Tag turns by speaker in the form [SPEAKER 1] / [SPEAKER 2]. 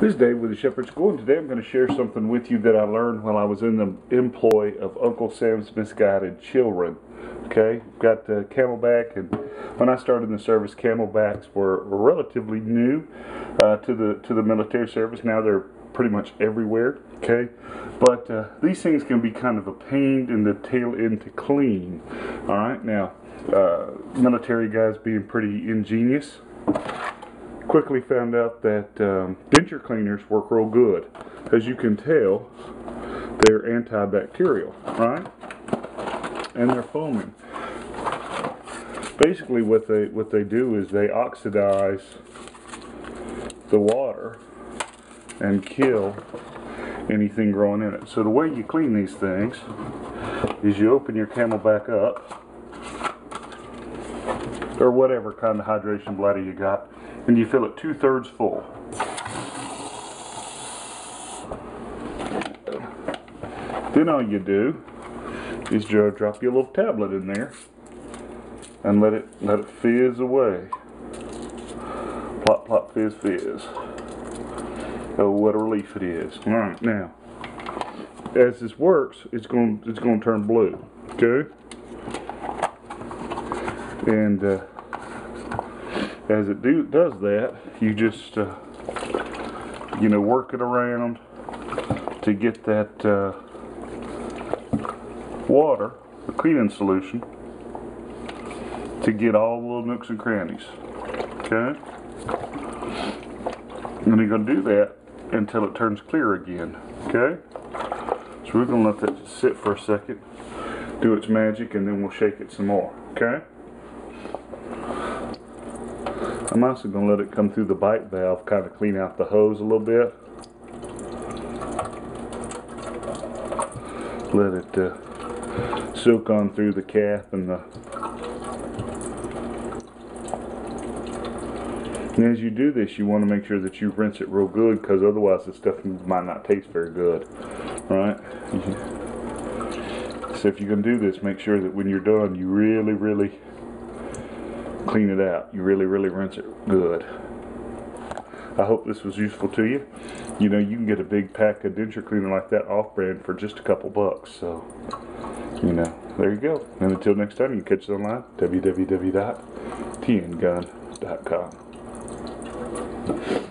[SPEAKER 1] This is Dave with the Shepherd School, and today I'm going to share something with you that I learned while I was in the employ of Uncle Sam's Misguided Children. Okay, got the Camelback, and when I started in the service, Camelbacks were, relatively new uh, to the to the military service. Now they're pretty much everywhere. Okay, but uh, these things can be kind of a pain in the tail end to clean. All right, now uh, military guys being pretty ingenious quickly found out that um, denture cleaners work real good. As you can tell, they're antibacterial, right? And they're foaming. Basically, what they what they do is they oxidize the water and kill anything growing in it. So the way you clean these things is you open your camelback up or whatever kind of hydration bladder you got and you fill it two-thirds full. Then all you do is drop your little tablet in there and let it let it fizz away. Plop, plop, fizz, fizz. Oh, what a relief it is. All right, now, as this works, it's going it's going to turn blue. Okay, and uh, as it do, does that, you just, uh, you know, work it around to get that uh, water, the cleaning solution, to get all the little nooks and crannies. Okay? And you're going to do that until it turns clear again. Okay? So we're going to let that sit for a second, do its magic, and then we'll shake it some more. Okay? I'm also going to let it come through the bite valve, kind of clean out the hose a little bit. Let it uh, soak on through the cap and the... And as you do this, you want to make sure that you rinse it real good because otherwise the stuff might not taste very good. Right? So if you can do this, make sure that when you're done, you really, really clean it out. You really, really rinse it good. I hope this was useful to you. You know, you can get a big pack of denture cleaner like that off-brand for just a couple bucks. So, you know, there you go. And until next time, you can catch it online, www.tngun.com.